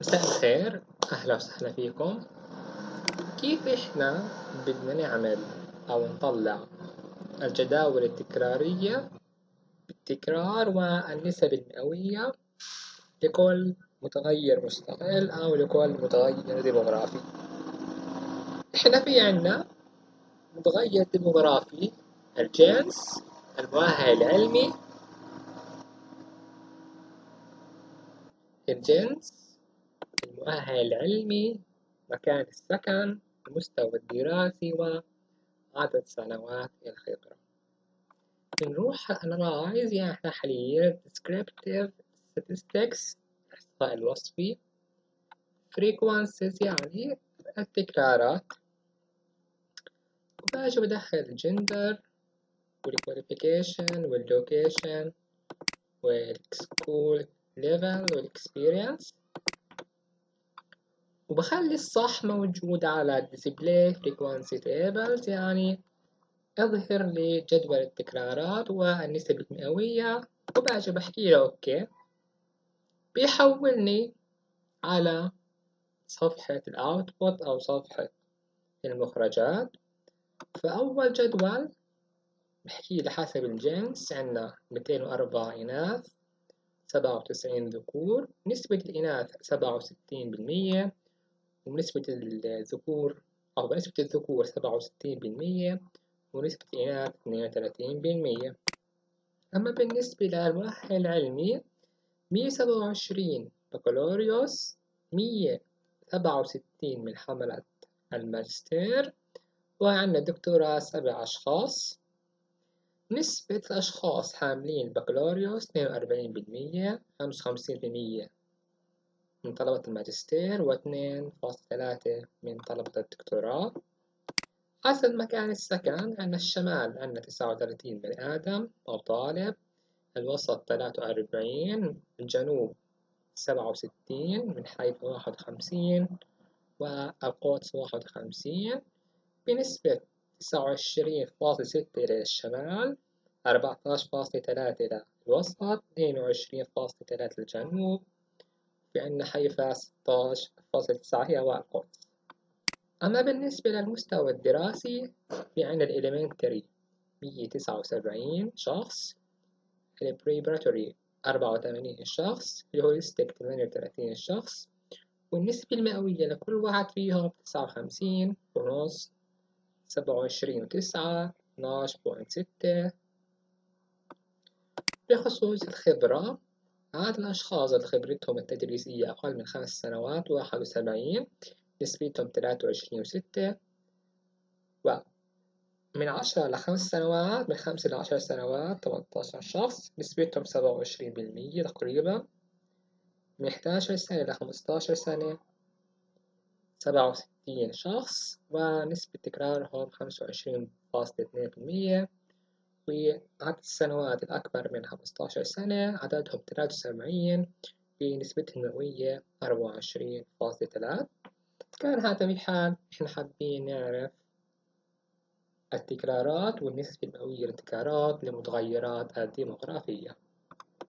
مساء الخير. أهلا وسهلا فيكم. كيف إحنا بدنا نعمل أو نطلع الجداول التكرارية؟ بالتكرار والنسب المئوية لكل متغير مستقل أو لكل متغير ديموغرافي. إحنا في عنا متغير ديموغرافي. الجنس المؤهل العلمي. الجنس المؤهل العلمي مكان السكن المستوى الدراسي وعدد سنوات الخبرة. بنروح analyze يعني تحليل descriptive statistics الإحصاء الوصفي. frequencies يعني التكرارات. وباجي بدخل الجندر وال qualification وال location وال school level وال experience وبخلي الصح موجود على display frequency tables يعني أظهر لي جدول التكرارات والنسب المئوية وباجي بحكي له okay. بيحولني على صفحة ال output أو صفحة المخرجات. فأول جدول بحكي لي حسب الجنس عنا 204 إناث سبعة وتسعين ذكور نسبة الإناث سبعة وستين بالمية ونسبة الذكور أو نسبة الذكور سبعة وستين بالمية ونسبة الإناث اثنين وثلاثين بالمية. أما بالنسبة للمؤهل العلمي مية سبعة وعشرين بكالوريوس مية سبعة وستين من حملة الماجستير وعندنا دكتوراه سبع أشخاص. نسبة الأشخاص حاملين البكالوريوس 42% 55% من طلبة الماجستير واثنين فاصلة ثلاثة من طلبة الدكتوراه. حسب مكان السكن عندنا الشمال عندنا تسعة وثلاثين بني آدم أو طالب الوسط ثلاثة وأربعين الجنوب سبعة وستين من حيث واحد وخمسين والقدس واحد وخمسين. بنسبة تسعة وعشرين فاصلة ستة إلى الشمال أربعة عشر فاصلة ثلاثة إلى الوسط اثنين وعشرين فاصلة ثلاثة للجنوب عندنا حيفا ستة عشر فاصلة تسعة هي والقدس أما بالنسبة للمستوى الدراسي في عندنا الإليمنتري مية تسعة وسبعين شخص ال preparatory أربعة وثمانين شخص ال holistic ثمانية وثلاثين شخص والنسبة المئوية لكل واحد فيهم تسعة وخمسين ونص سبعة وعشرين وتسعة اثناش point ستة. بخصوص الخبرة عدد الأشخاص اللي خبرتهم التدريسية أقل من خمس سنوات واحد وسبعين نسبتهم تلاتة وعشرين وستة. ومن عشرة لخمس سنوات من خمسة لعشر سنوات تمنتاشر شخص نسبتهم سبعة وعشرين بالمية تقريبا. من حداشر سنة لخمستاشر سنة سبعة وستين شخص ونسبة تكرارهم خمسة وعشرين فاصلة اثنين بالمية. وعدد السنوات الأكبر من خمستاشر سنة عددهم تلاتة وسبعين بنسبتهم المئوية أربعة وعشرين فاصلة ثلاث كان هذا مثال إحنا حابين نعرف التكرارات والنسبة المئوية للتكرارات للمتغيرات الديموغرافية.